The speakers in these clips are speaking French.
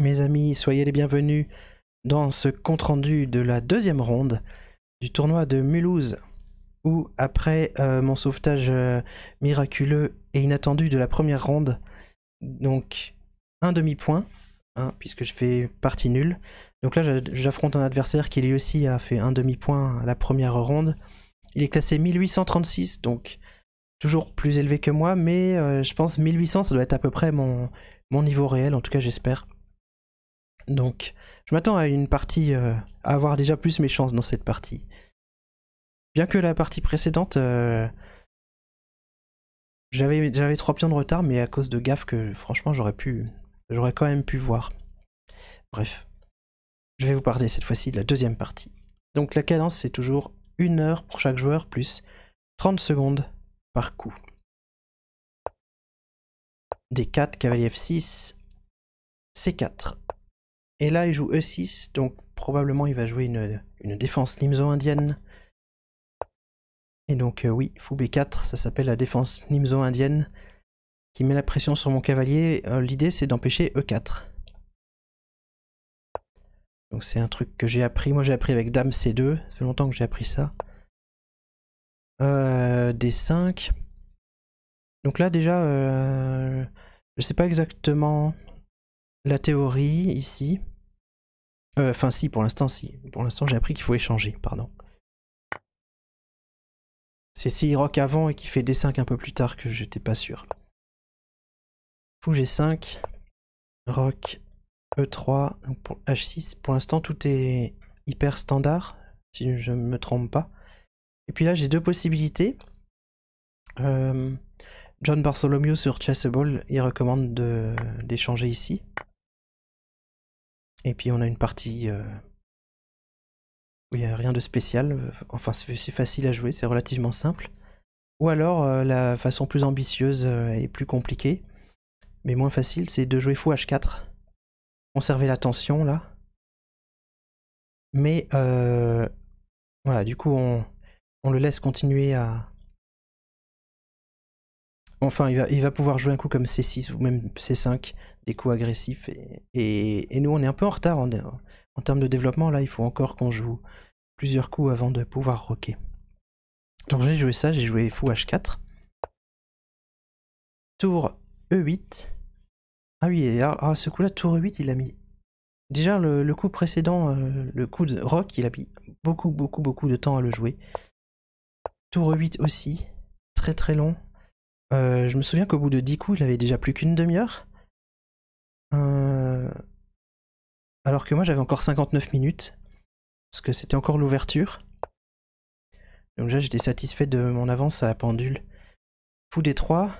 Mes amis, soyez les bienvenus dans ce compte-rendu de la deuxième ronde du tournoi de Mulhouse, où après euh, mon sauvetage euh, miraculeux et inattendu de la première ronde, donc un demi-point, hein, puisque je fais partie nulle. Donc là, j'affronte un adversaire qui lui aussi a fait un demi-point la première ronde. Il est classé 1836, donc toujours plus élevé que moi, mais euh, je pense 1800, ça doit être à peu près mon niveau réel, en tout cas j'espère. Donc, je m'attends à une partie, euh, à avoir déjà plus mes chances dans cette partie. Bien que la partie précédente, euh, j'avais trois pions de retard, mais à cause de gaffes que franchement j'aurais pu, j'aurais quand même pu voir. Bref, je vais vous parler cette fois-ci de la deuxième partie. Donc la cadence c'est toujours une heure pour chaque joueur plus 30 secondes par coup. D4, cavalier F6, C4. Et là, il joue E6, donc probablement il va jouer une, défense nimzo-indienne. Et donc euh, oui, fou B4, ça s'appelle la défense nimzo-indienne, qui met la pression sur mon cavalier. Euh, l'idée, c'est d'empêcher E4. Donc c'est un truc que j'ai appris. Moi, j'ai appris avec Dame C2. Ça fait longtemps que j'ai appris ça. Euh, D5. Donc là, déjà, euh, je sais pas exactement la théorie ici. Euh, enfin, si, pour l'instant, si. Pour l'instant, j'ai appris qu'il faut échanger, pardon. C'est s'il rock avant et qu'il fait D5 un peu plus tard que j'étais pas sûr. Fou G5, rock E3, donc pour H6. Pour l'instant, tout est hyper standard, si je ne me trompe pas. Et puis là, j'ai deux possibilités. Euh, John Bartholomew sur Chessable, il recommande d'échanger ici. Et puis on a une partie euh, où il n'y a rien de spécial. Enfin, c'est facile à jouer, c'est relativement simple. Ou alors, euh, la façon plus ambitieuse et plus compliquée, mais moins facile, c'est de jouer fou H4. Conserver la tension, là. Mais, voilà, du coup, on, on le laisse continuer à... Enfin, il va, il va pouvoir jouer un coup comme C6 ou même C5, des coups agressifs. Et, nous, on est un peu en retard en, termes de développement. Là, il faut encore qu'on joue plusieurs coups avant de pouvoir rocker. Donc j'ai joué ça, j'ai joué fou H4. Tour E8. Ah oui, ah, ce coup-là, tour E8, il a mis... Déjà, le, coup précédent, euh, le coup de rock, il a mis beaucoup, beaucoup, beaucoup de temps à le jouer. Tour 8 aussi, très très long. Euh, je me souviens qu'au bout de 10 coups, il avait déjà plus qu'une demi-heure. Euh, alors que moi j'avais encore 59 minutes, parce que c'était encore l'ouverture. Donc là j'étais satisfait de mon avance à la pendule. Fou des 3.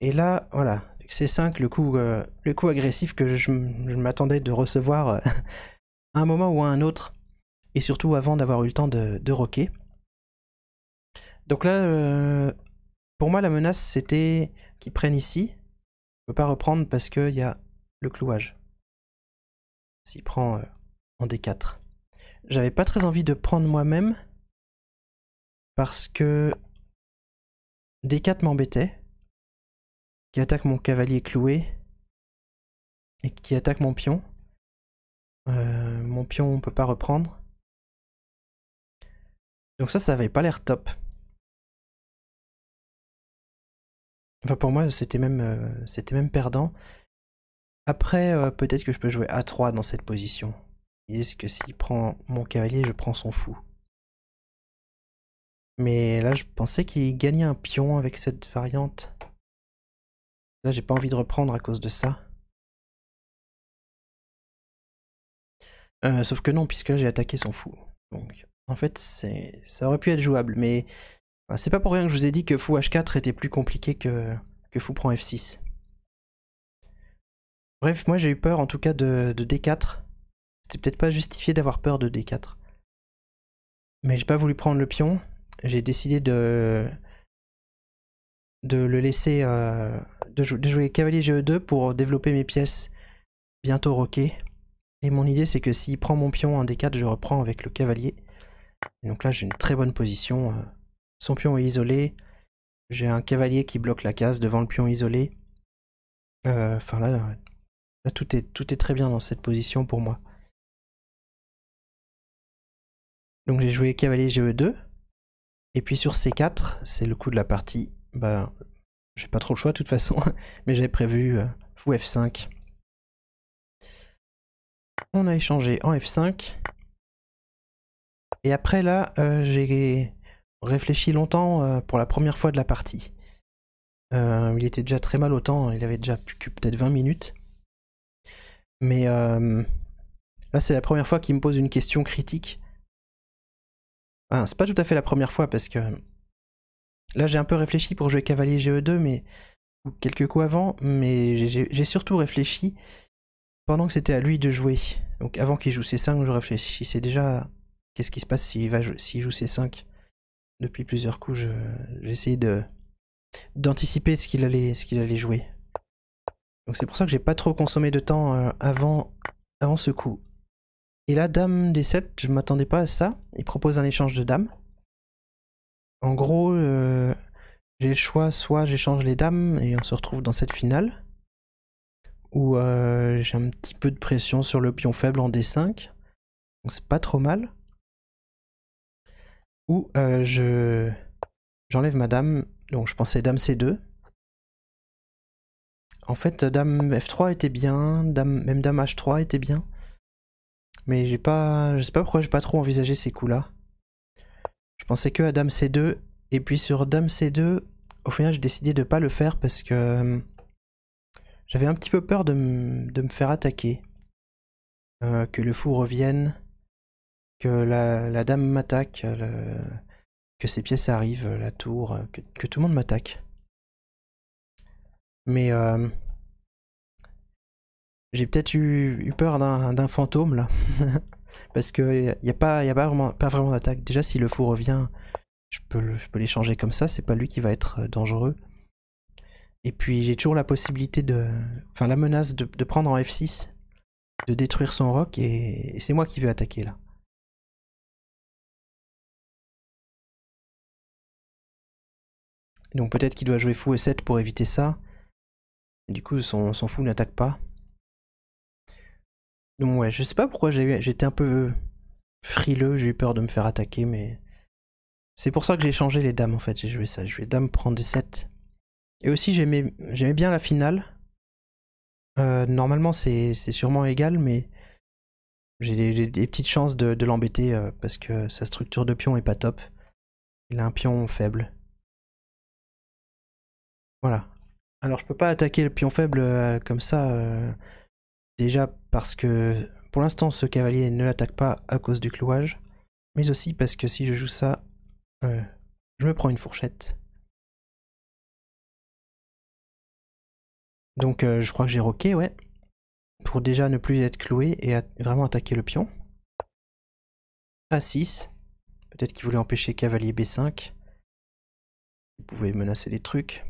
Et là, voilà, c'est 5, le coup, euh, le coup agressif que je, m'attendais de recevoir à un moment ou à un autre. Et surtout avant d'avoir eu le temps de, de rocker. Donc là, euh, pour moi, la menace, c'était qu'ils prennent ici. Je peux pas reprendre parce qu'il y a le clouage. S'il prend euh, en D4. J'avais pas très envie de prendre moi-même. Parce que D4 m'embêtait. Qui attaque mon cavalier cloué. Et qui attaque mon pion. Euh, mon pion, on peut pas reprendre. Donc ça, ça avait pas l'air top. Enfin, pour moi, c'était même, euh, c'était même perdant. Après, euh, peut-être que je peux jouer A3 dans cette position. C'est que s'il prend mon cavalier, je prends son fou. Mais là, je pensais qu'il gagnait un pion avec cette variante. Là, j'ai pas envie de reprendre à cause de ça. Euh, sauf que non, puisque là, j'ai attaqué son fou. Donc, en fait, ça aurait pu être jouable, mais c'est pas pour rien que je vous ai dit que fou H4 était plus compliqué que, que fou prend F6. Bref, moi j'ai eu peur en tout cas de, D4. C'était peut-être pas justifié d'avoir peur de D4. Mais j'ai pas voulu prendre le pion. J'ai décidé de de le laisser euh, de, jouer cavalier GE2 pour développer mes pièces bientôt roquées. Et mon idée c'est que s'il prend mon pion en D4, je reprends avec le cavalier. donc là j'ai une très bonne position. Euh, son pion est isolé. J'ai un cavalier qui bloque la case devant le pion isolé. Euh, enfin là, Là, tout est, tout est très bien dans cette position pour moi. Donc j'ai joué cavalier GE2. Et puis sur C4, c'est le coup de la partie. Bah, j'ai pas trop le choix de toute façon, mais j'avais prévu euh, fou F5. On a échangé en F5. Et après là, euh, j'ai réfléchi longtemps euh, pour la première fois de la partie. il était déjà très mal au temps, il avait déjà plus que peut-être 20 minutes. Mais là, c'est la première fois qu'il me pose une question critique c'est pas tout à fait la première fois parce que là j'ai un peu réfléchi pour jouer cavalier GE2, mais quelques coups avant, mais j'ai surtout réfléchi pendant que c'était à lui de jouer. Donc avant qu'il joue C5, je réfléchissais déjà qu'est-ce qui se passe s'il joue C5. Depuis plusieurs coups, de d'anticiper ce qu'il allait jouer. Donc c'est pour ça que j'ai pas trop consommé de temps euh, avant, ce coup. Et là, dame D7, je m'attendais pas à ça. Il propose un échange de dames. En gros, euh, j'ai le choix, soit j'échange les dames et on se retrouve dans cette finale, ou euh, j'ai un petit peu de pression sur le pion faible en D5, donc c'est pas trop mal. Ou euh, je j'enlève ma dame, donc je pensais dame C2. En fait, dame F3 était bien, même dame H3 était bien. Mais j'ai pas. Je sais pas pourquoi j'ai pas trop envisagé ces coups-là. Je pensais que à Dame C2. Et puis sur Dame C2, au final j'ai décidé de pas le faire parce que euh, j'avais un petit peu peur de, me faire attaquer. Euh, que le fou revienne, que la, dame m'attaque, que ses pièces arrivent, la tour, que tout le monde m'attaque. Mais euh, j'ai peut-être eu, peur d'un fantôme là. Parce qu'il n'y a, pas, a pas vraiment, d'attaque. Déjà, si le fou revient, je peux, l'échanger comme ça. C'est pas lui qui va être euh, dangereux. Et puis, j'ai toujours la possibilité de. Enfin, la menace de, prendre en F6, de détruire son roc, et, c'est moi qui vais attaquer là. Donc peut-être qu'il doit jouer fou E7 pour éviter ça. Du coup, son fou n'attaque pas. Donc ouais, je sais pas pourquoi j'étais un peu frileux, j'ai eu peur de me faire attaquer, mais c'est pour ça que j'ai changé les dames en fait, j'ai joué ça, j'ai joué dame prendre des 7. Et aussi j'aimais bien la finale. Euh, normalement c'est sûrement égal, mais j'ai des, petites chances de, l'embêter euh, parce que sa structure de pion est pas top. Il a un pion faible. Voilà. Alors je peux pas attaquer le pion faible euh, comme ça Déjà parce que pour l'instant ce cavalier ne l'attaque pas à cause du clouage, mais aussi parce que si je joue ça, euh, je me prends une fourchette. Donc euh, je crois que j'ai roqué, ouais. Pour déjà ne plus être cloué et vraiment attaquer le pion. A6. Peut-être qu'il voulait empêcher cavalier B5. Il pouvait menacer des trucs.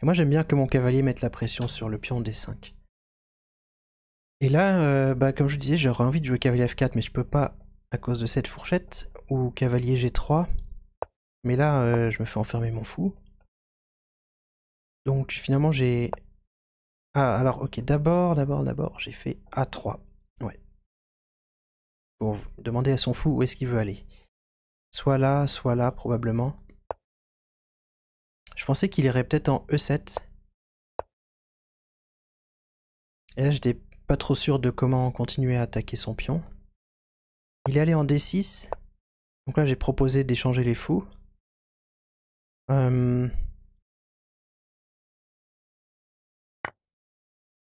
Et moi j'aime bien que mon cavalier mette la pression sur le pion D5. Et là, euh, bah, comme je disais, j'aurais envie de jouer cavalier F4, mais je peux pas à cause de cette fourchette, ou cavalier G3. Mais là, euh, je me fais enfermer mon fou. Donc finalement, j'ai... Ah, alors, ok, d'abord, d'abord, d'abord, j'ai fait A3. Ouais. Pour demander à son fou où est-ce qu'il veut aller. Soit là, soit là, probablement. Je pensais qu'il irait peut-être en E7. Et là, j'étais pas trop sûr de comment continuer à attaquer son pion. Il est allé en D6. Donc là, j'ai proposé d'échanger les fous. Euh,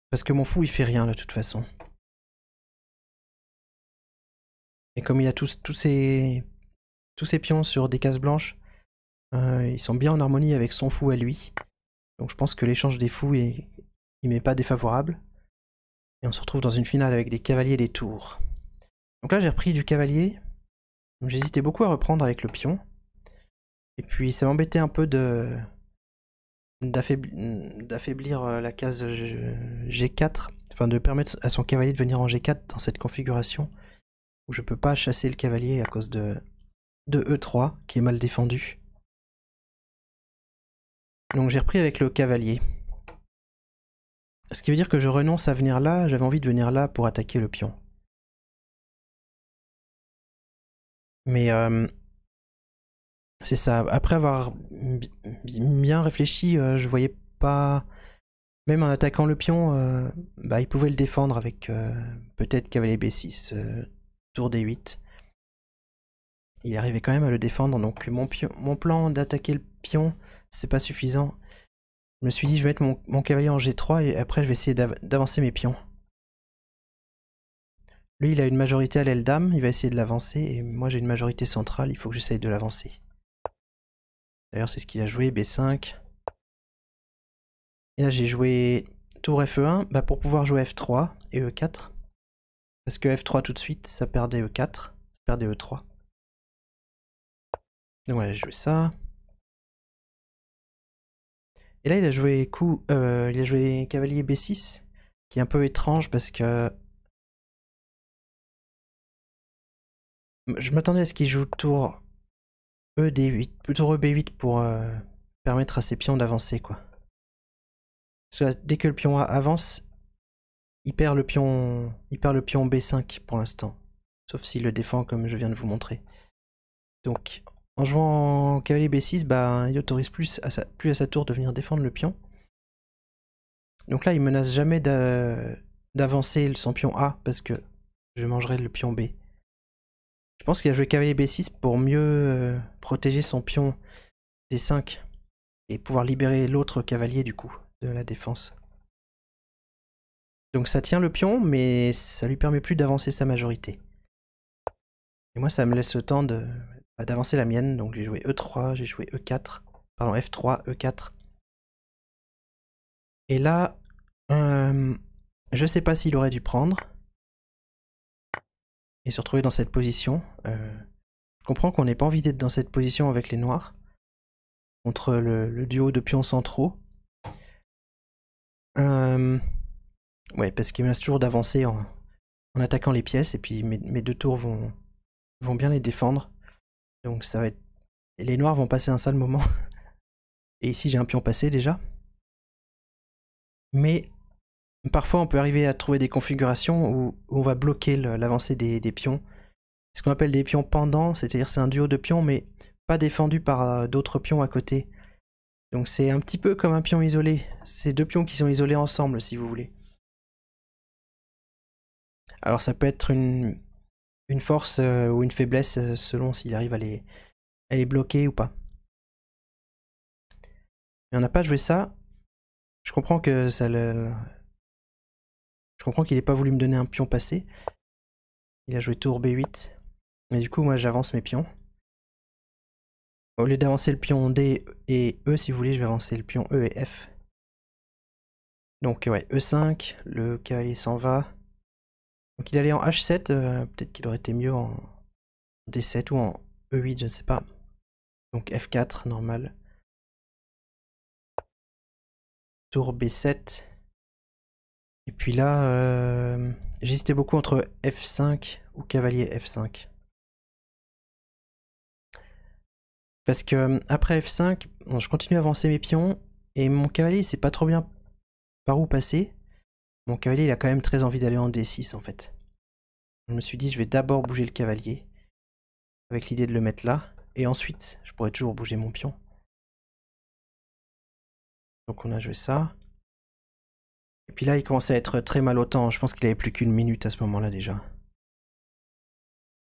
parce que mon fou, il fait rien de toute façon. Et comme il a tous, ses, tous ses pions sur des cases blanches, euh, ils sont bien en harmonie avec son fou à lui. Donc je pense que l'échange des fous, il m'est pas défavorable. Et on se retrouve dans une finale avec des cavaliers des tours. Donc là j'ai repris du cavalier. J'hésitais beaucoup à reprendre avec le pion. Et puis ça m'embêtait un peu de d'affaiblir euh, la case G4, enfin de permettre à son cavalier de venir en G4 dans cette configuration où je peux pas chasser le cavalier à cause de, de E3 qui est mal défendu. Donc j'ai repris avec le cavalier. Ce qui veut dire que je renonce à venir là, j'avais envie de venir là pour attaquer le pion. Mais euh, c'est ça, après avoir bien réfléchi, euh, je voyais pas... Même en attaquant le pion, euh, bah, il pouvait le défendre avec peut-être cavalier B6, tour D8. Il arrivait quand même à le défendre, donc mon, mon plan d'attaquer le pion, c'est pas suffisant. Je me suis dit, je vais mettre mon, cavalier en G3 et après je vais essayer d'avancer mes pions. Lui, il a une majorité à l'aile dame, il va essayer de l'avancer, et moi j'ai une majorité centrale, il faut que j'essaye de l'avancer. D'ailleurs, c'est ce qu'il a joué, B5. Et là, j'ai joué tour Fe1 bah, pour pouvoir jouer F3 et E4. Parce que F3 tout de suite, ça perdait E4, ça perdait E3. Donc voilà, j'ai joué ça. Et là, il a joué coup, euh, il a joué cavalier B6, qui est un peu étrange parce que je m'attendais à ce qu'il joue tour E D8, plutôt E B8 pour euh, permettre à ses pions d'avancer quoi. Parce que dès que le pion A avance, il perd le pion, il perd le pion B5 pour l'instant, sauf s'il le défend comme je viens de vous montrer. Donc en jouant cavalier B6, bah, il autorise plus à, sa, tour de venir défendre le pion. Donc là, il menace jamais d'avancer son pion A parce que je mangerai le pion B. Je pense qu'il a joué cavalier B6 pour mieux euh, protéger son pion D5 et pouvoir libérer l'autre cavalier du coup de la défense. Donc ça tient le pion, mais ça lui permet plus d'avancer sa majorité. Et moi, ça me laisse le temps de d'avancer la mienne. Donc j'ai joué E3, j'ai joué E4, pardon F3, E4. Et là, euh, je sais pas s'il aurait dû prendre et se retrouver dans cette position. Euh, je comprends qu'on n'ait pas envie d'être dans cette position avec les noirs contre le, duo de pions centraux. Euh, ouais, parce qu'il me laisse toujours d'avancer en, attaquant les pièces et puis mes, mes deux tours vont, vont bien les défendre. Donc ça va être... Les noirs vont passer un sale moment. Et ici j'ai un pion passé déjà. Mais parfois on peut arriver à trouver des configurations où, on va bloquer l'avancée des, pions. Ce qu'on appelle des pions pendants, c'est-à-dire c'est un duo de pions mais pas défendu par euh, d'autres pions à côté. Donc c'est un petit peu comme un pion isolé. C'est deux pions qui sont isolés ensemble si vous voulez. Alors ça peut être une, une force euh, ou une faiblesse euh, selon s'il arrive à les, bloquer ou pas. Mais on n'a pas joué ça. Je comprends que ça le... Je comprends qu'il n'ait pas voulu me donner un pion passé. Il a joué tour B8. Mais du coup, moi, j'avance mes pions. Au lieu d'avancer le pion D et E, si vous voulez, je vais avancer le pion E et F. Donc, ouais, E5, le cavalier s'en va. Donc il allait en H7, euh, peut-être qu'il aurait été mieux en D7 ou en E8, je ne sais pas. Donc F4, normal. Tour B7. Et puis là, euh, j'hésitais beaucoup entre F5 ou cavalier F5. Parce que euh, après F5, je continue à avancer mes pions et mon cavalier sait pas trop bien par où passer. Mon cavalier, il a quand même très envie d'aller en D6 en fait. Je me suis dit, je vais d'abord bouger le cavalier, avec l'idée de le mettre là, et ensuite, je pourrais toujours bouger mon pion. Donc on a joué ça. Et puis là, il commençait à être très mal au temps. Je pense qu'il avait plus qu'une minute à ce moment-là déjà.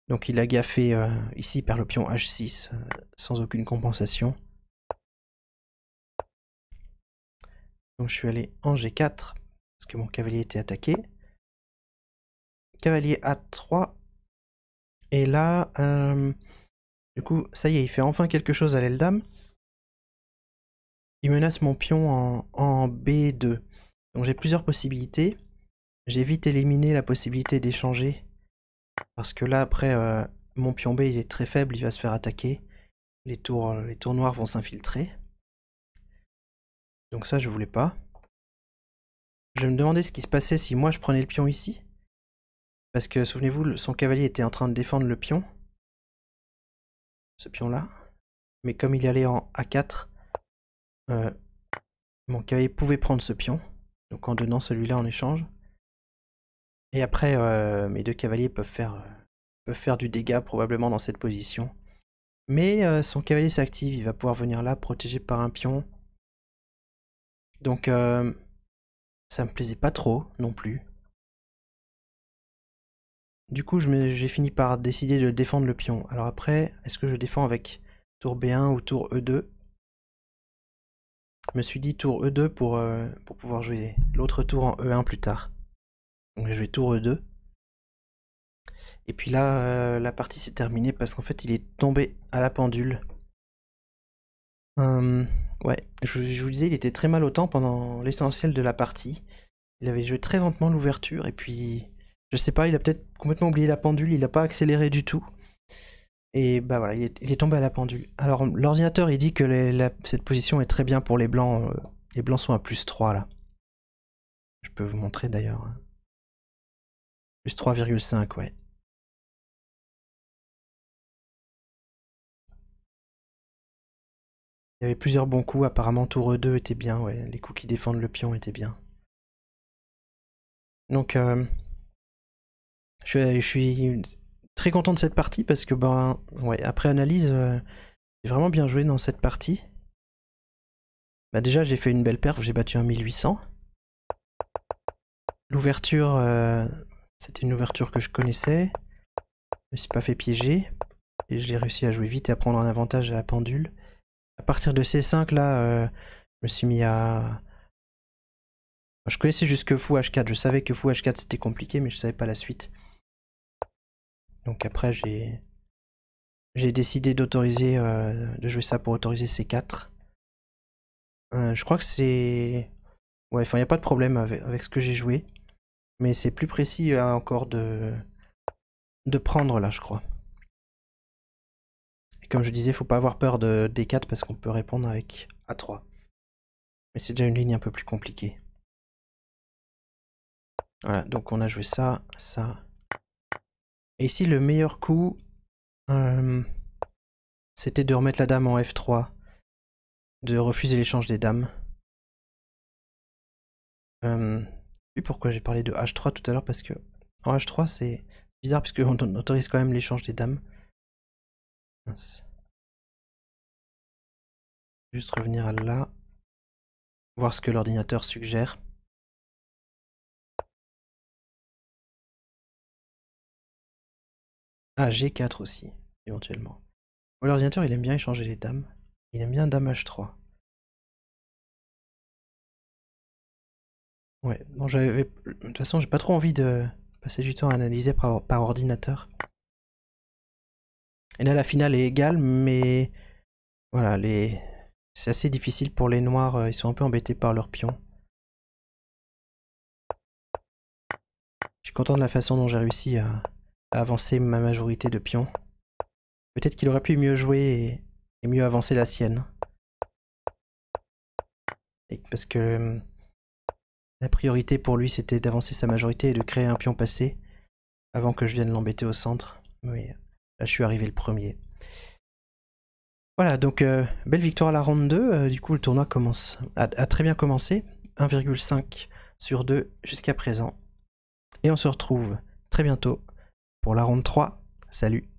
Donc il a gaffé euh, ici par le pion H6 euh, sans aucune compensation. Donc je suis allé en G4 parce que mon cavalier était attaqué. Cavalier A3. Et là, euh, du coup, ça y est, il fait enfin quelque chose à l'aile dame. Il menace mon pion en, B2. Donc j'ai plusieurs possibilités. J'ai vite éliminé la possibilité d'échanger. Parce que là, après, euh, mon pion B, il est très faible, il va se faire attaquer. Les tours, les tours vont s'infiltrer. Donc ça, je voulais pas. Je me demandais ce qui se passait si moi je prenais le pion ici. Parce que, souvenez-vous, son cavalier était en train de défendre le pion. Ce pion-là. Mais comme il allait en A4, euh, mon cavalier pouvait prendre ce pion. Donc en donnant celui-là en échange. Et après, euh, mes deux cavaliers peuvent faire, euh, peuvent faire du dégât probablement dans cette position. Mais son cavalier s'active, il va pouvoir venir là, protégé par un pion. Donc ça me plaisait pas trop non plus. Du coup, j'ai fini par décider de défendre le pion. Alors après, est-ce que je défends avec tour B1 ou tour E2 Je me suis dit tour E2 pour, pour pouvoir jouer l'autre tour en E1 plus tard. Donc je vais tour E2. Et puis là, euh, la partie s'est terminée parce qu'en fait, il est tombé à la pendule. Hum, ouais, je, vous disais, il était très mal au temps pendant l'essentiel de la partie. Il avait joué très lentement l'ouverture et puis, je sais pas, il a peut-être complètement oublié la pendule, il n'a pas accéléré du tout. Et bah voilà, il est, tombé à la pendule. Alors, l'ordinateur, il dit que cette position est très bien pour les blancs. Euh, les blancs sont à plus 3 là. Je peux vous montrer d'ailleurs. Hein. Plus 3,5, ouais. Il y avait plusieurs bons coups, apparemment tour E2 était bien, ouais. Les coups qui défendent le pion étaient bien. Donc, euh, je, suis très content de cette partie parce que, ben, après analyse, euh, j'ai vraiment bien joué dans cette partie. Bah déjà, j'ai fait une belle perf, j'ai battu un 1800. L'ouverture, euh, c'était une ouverture que je connaissais. Je me suis pas fait piéger. Et j'ai réussi à jouer vite et à prendre un avantage à la pendule. À partir de C5, là, euh, je me suis mis à... Je connaissais jusque fou H4. Je savais que fou H4 c'était compliqué, mais je savais pas la suite. Donc après, j'ai... J'ai décidé d'autoriser... Euh, de jouer ça pour autoriser C4. Euh, je crois que c'est... Ouais, enfin, il n'y a pas de problème avec ce que j'ai joué. Mais c'est plus précis encore de, de prendre là, je crois. Comme je disais, faut pas avoir peur de D4 parce qu'on peut répondre avec A3. Mais c'est déjà une ligne un peu plus compliquée. Voilà, donc on a joué ça, ça. Et ici, le meilleur coup, euh, c'était de remettre la dame en F3. De refuser l'échange des dames. Euh, pourquoi j'ai parlé de H3 tout à l'heure, parce que en H3 c'est bizarre puisque on autorise quand même l'échange des dames. Juste revenir à là, voir ce que l'ordinateur suggère. Ah, G4 aussi, éventuellement. L'ordinateur il aime bien échanger les dames. Il aime bien dame H3. Ouais, bon, j'avais. De toute façon, j'ai pas trop envie de passer du temps à analyser par, par ordinateur. Et là, la finale est égale, mais. Voilà, les. C'est assez difficile pour les noirs, euh, ils sont un peu embêtés par leurs pions. Je suis content de la façon dont j'ai réussi à, avancer ma majorité de pions. Peut-être qu'il aurait pu mieux jouer et, mieux avancer la sienne. parce que la priorité pour lui, c'était d'avancer sa majorité et de créer un pion passé avant que je vienne l'embêter au centre. Mais là, je suis arrivé le premier. Voilà, donc euh, belle victoire à la ronde 2. Euh, du coup, le tournoi commence, a, a très bien commencé. 1,5 sur 2 jusqu'à présent. Et on se retrouve très bientôt pour la ronde 3. Salut